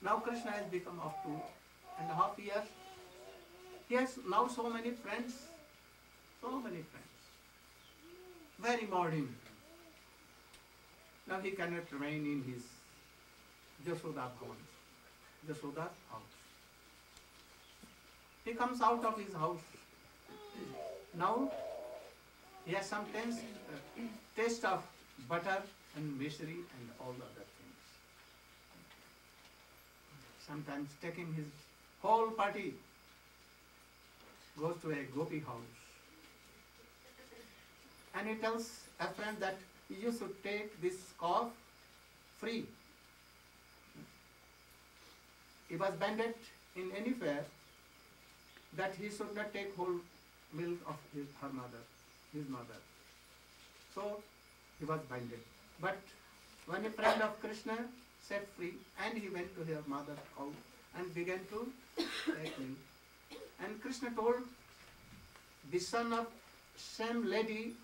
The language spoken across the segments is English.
Now Krishna has become of two and a half years. He has now so many friends, so many friends. Very modern. Now he cannot remain in his Jashoda Bhavan, Jashoda's house. He comes out of his house. Now he has some taste, uh, taste of butter and misri and all the other. Sometimes taking his whole party goes to a gopi house. And he tells a friend that you should take this cough free. He was banded in any fair that he should not take whole milk of his, her mother, his mother. So he was binded. But when a friend of Krishna set free and he went to her mother's house and began to milk. And Krishna told the son of same lady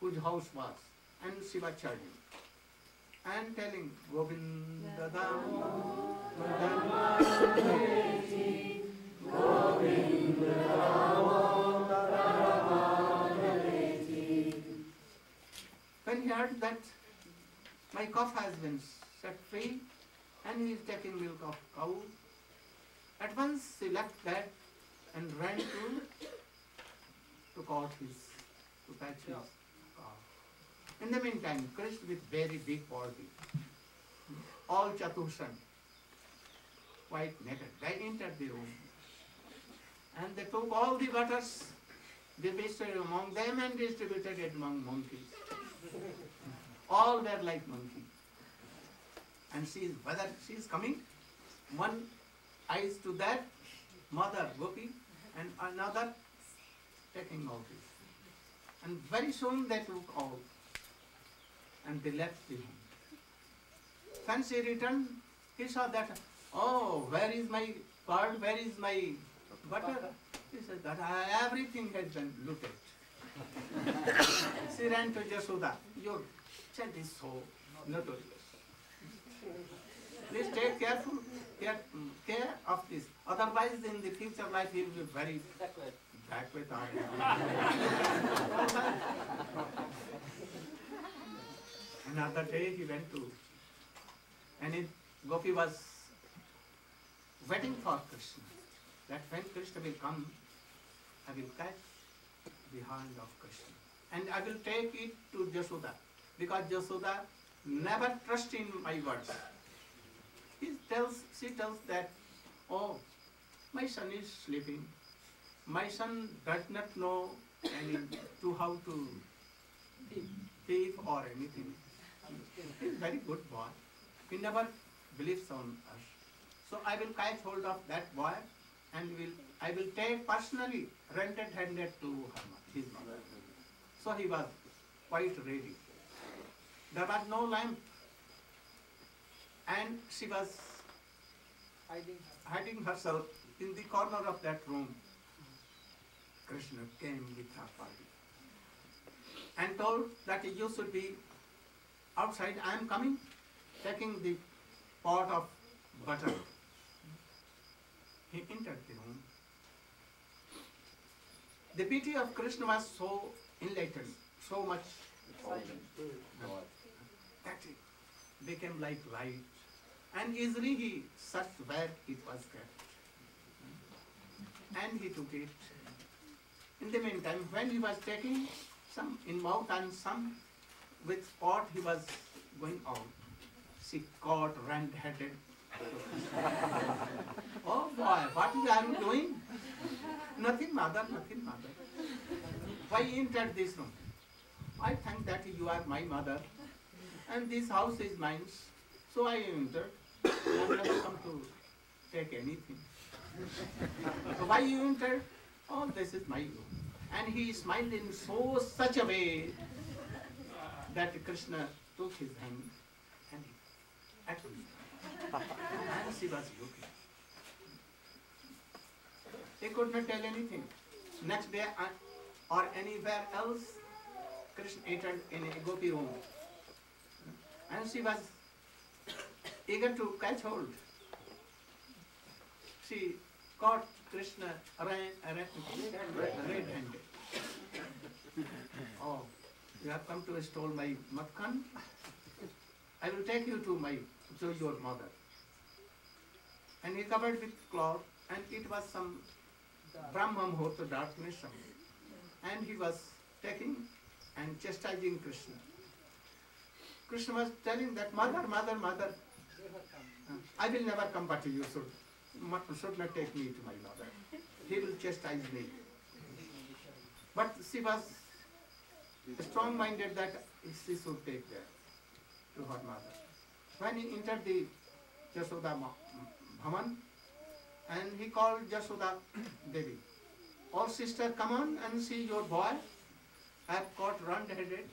whose house was and charging and telling Govinda When he heard that my cough has been set free and he is taking milk of cow, at once he left that and ran to to caught his to catch his cow. In the meantime, Krishna with very big body, all chatushan, quite naked, they entered the room. And they took all the butters, they distributed among them and distributed it among monkeys. All were like monkey. And she is whether she is coming, one eyes to that mother gopi and another taking out it. And very soon they took all and they left the home. When she returned, he saw that, oh, where is my bird, where is my butter? He said that "Ah, everything has been looted. she ran to Jasoda. Your child is so notorious. Please take careful care, mm, mm, care of this. Otherwise, in the future life, he will be very backward. Another day, he went to, and it, Gopi was waiting for Krishna. That when Krishna will come, I will catch the hand of Krishna. And I will take it to Jasoda. Because Jasoda never trust in my words. He tells, she tells that, oh, my son is sleeping. My son does not know any to how to thief or anything. He is very good boy. He never believes on us. So I will catch hold of that boy and will I will take personally rented handed to her, his mother. So he was quite ready. There was no lamp and she was hiding hiding herself in the corner of that room. Krishna came with her party and told that you should be outside. I am coming, taking the pot of butter. He entered the room. The beauty of Krishna was so enlightened, so much that it became like light. And easily he searched where it was kept. And he took it. In the meantime, when he was taking some in mouth and some with pot he was going out, she caught red-headed. oh boy, what are you doing? Nothing, mother, nothing, mother. Why entered this room? I think that you are my mother, and this house is mine. So I entered. I have never come to take anything. So why you entered? Oh, this is my room. And he smiled in so such a way that Krishna took his hand and he actually and she was looking. He could not tell anything. Next day uh, or anywhere else, Krishna entered in a gopi room. And she was eager to catch hold. she caught Krishna red, red-handed. Oh, you have come to stole my makhan? I will take you to my to your mother. And he covered with cloth, and it was some Brahma Muhurta darkness, and he was taking and chastising Krishna. Krishna was telling that mother, mother, mother, I will never come, but you should, should not take me to my mother. He will chastise me. But she was strong-minded that she should take there to her mother. When he entered the Jasoda Ma- Bhaman, and he called Jasoda Devi. All sister, come on and see your boy. I have caught round-headed.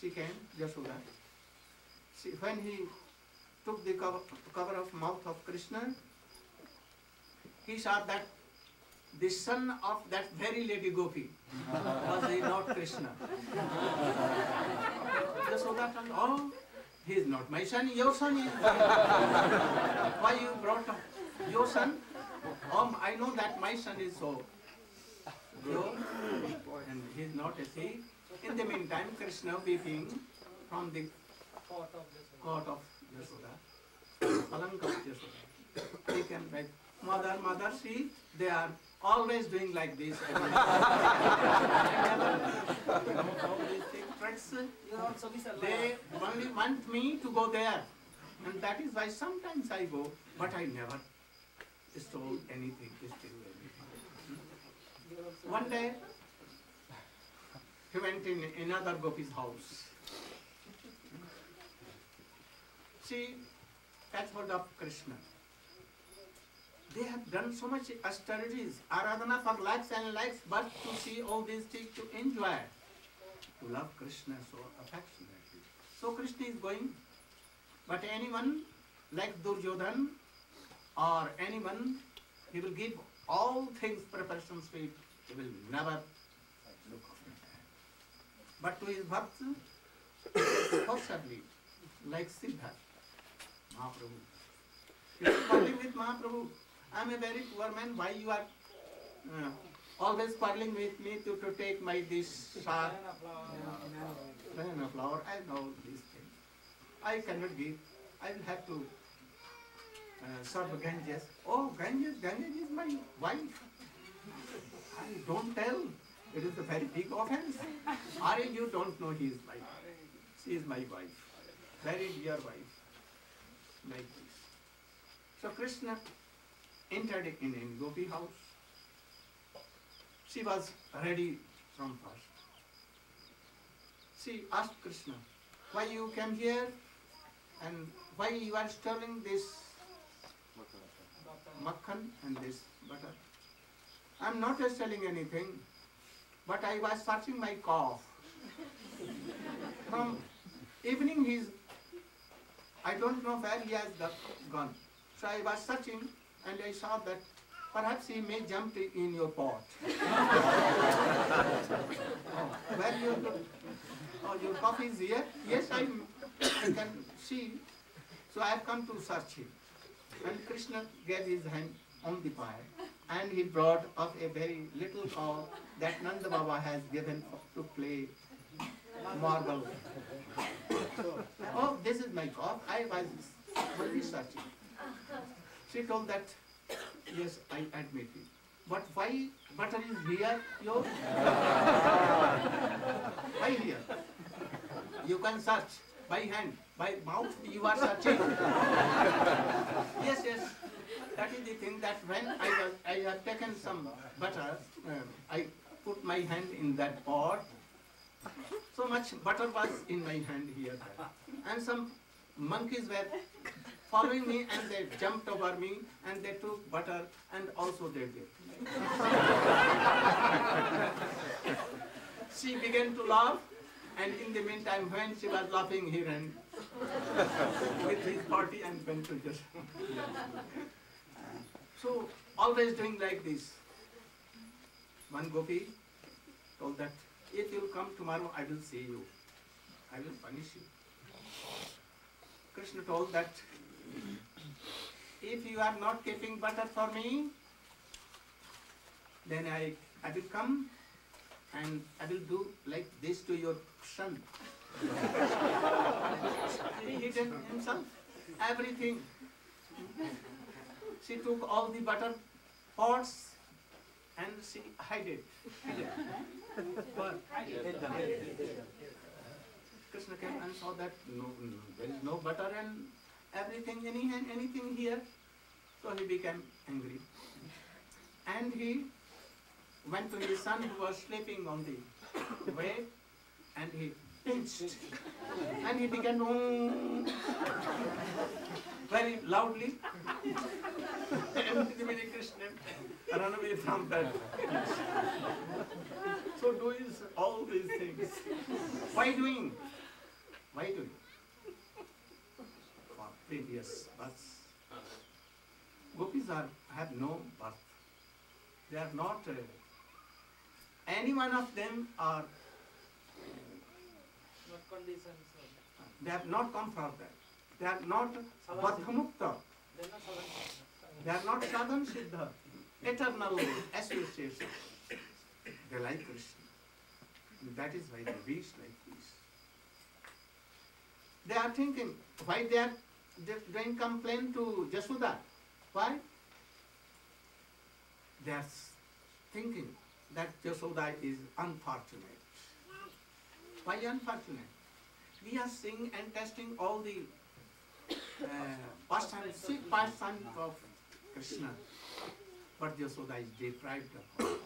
She came, Jasoda. She, when he took the cover, cover of mouth of Krishna, he saw that the son of that very lady Gopi was he not Krishna. Jasoda told, oh, he is not my son, your son is. Why you brought up your son? Um, I know that my son is so pure and he is not a thief. In the meantime, Krishna weeping from the court of Yashoda, Palanka of Yashoda. He came back, mother, mother, see, they are always doing like this. All these things, tricks, You are also miss Allah. they only want me to go there. And that is why sometimes I go, but I never stole anything, steal anything. You are also One day, he went in another Gopi's house. She catch of Krishna. They have done so much austerities, aradhana for lakhs and lakhs, but to see all these things, to enjoy, to love Krishna so affectionately. So Krishna is going, but anyone like Duryodhan or anyone, he will give all things preparations to it, he will never look. But to his bhakts, forcibly, like Siddhartha, Mahaprabhu. He is quarreling with Mahaprabhu. I am a very poor man, why you are uh, always quarreling with me to, to take my this sharp banana flower. banana flower, I know these things. I cannot give. I will have to uh, serve Ganges. Oh, Ganges, Ganges is my wife. I don't tell. It is a very big offense. Are you don't know he is my wife. She is my wife. Very dear wife. Like this. So Krishna entered in in Gopi house. She was ready from first. She asked Krishna, why you came here and why you are stealing this makhan and this butter. I'm not stealing anything, but I was searching my cough. From evening he's, I don't know where he has gone. So I was searching and I saw that perhaps he may jump in your pot. oh, where you, oh, your coffee is here? Yes, I, I can see. So I have come to search him. And Krishna gave his hand on the fire and he brought up a very little cow that Nanda Baba has given to play marble. Oh, this is my cow. I was only searching. She told that, yes, I admit it. But why butter is here, yo? why here? You can search by hand, by mouth you are searching. yes, yes. That is the thing that when I was, I have taken some butter, uh, I put my hand in that pot. So much butter was in my hand here, and some monkeys were following me, and they jumped over me, and they took butter, and also they did. she began to laugh, and in the meantime, when she was laughing, he ran with his party and went to just. so, always doing like this. One gopi told that, if you come tomorrow, I will see you. I will punish you. Krishna told that, if you are not keeping butter for me, then I, I will come and I will do like this to your son. he hid himself, everything. She took all the butter pots and she hid it. Hid it. But Krishna came and saw that no, no, there is no butter and everything, any, anything here. So he became angry. And he went to his son who was sleeping on the way and he pinched. And he began very loudly. and Krishna ran away from that. so doing all these things. Why doing? Why doing? For previous births. Gopis are, have no birth. They are not, uh, any one of them are, Not conditions. they have not come from that. They are not Badhamukta. They're not sadhan. They are not sadhan siddha. Eternal association. They like Krishna. That is why they wish like this. They are thinking, why they are doing complaint to Jasoda? Why? They are thinking that Jasoda is unfortunate. Why unfortunate? We are seeing and testing all the uh, pastimes, six pastimes of Krishna, but is deprived of all.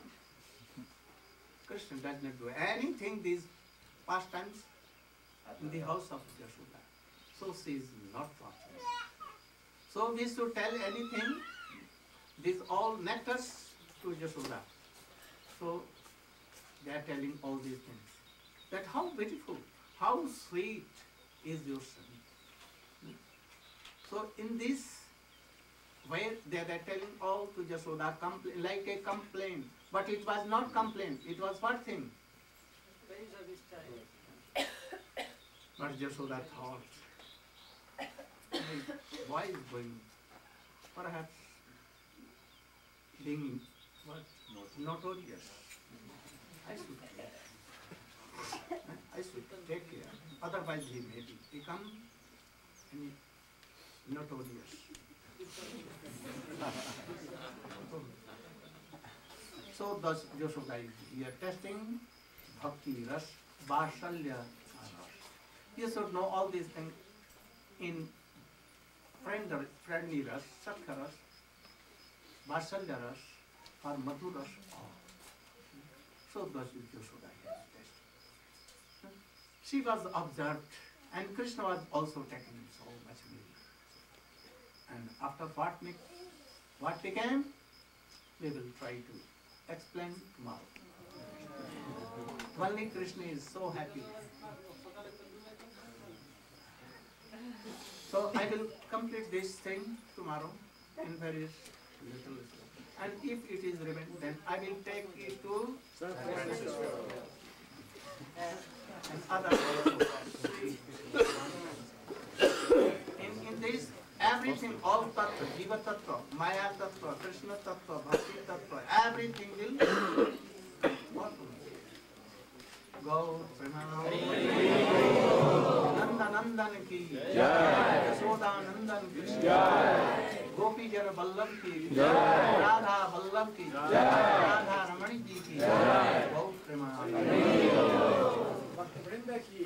Krishna does not do anything these pastimes in the house of Jasoda. So she is not fortunate. So we should tell anything, these all nectars to Jasoda. So they are telling all these things. That how beautiful, how sweet is your son. So in this way they are telling all to Jasoda like a complaint. But it was not complaint, it was what thing? Praise of his child. But Jasoda thought, "My boy is going, perhaps being what? Notorious. I should care. I should take care. Otherwise he may become notorious. Yashoda is here testing bhakti ras, vasalya ras. You should know all these things in friend, friendly ras, sakya ras, vasalya ras, or madhu ras. So thus Yashoda has tested. She was observed and Krishna was also taking so much milk. And after what, be- what became, we will try to explain tomorrow. Only Krishna is so happy. So I will complete this thing tomorrow in very little. And if it is remain, then I will take it to. And other. In, in this, everything, all tattva, Jiva tattva, Maya tattva, Krishna tattva, Bhakti tattva, everything will what? Go, Nanda Nandan ki Yasoda Nandan ki Gopi Jara Ballab ki Radha Ballab ki Radha Ramani ji ki Go, Premanand. Brinda ki.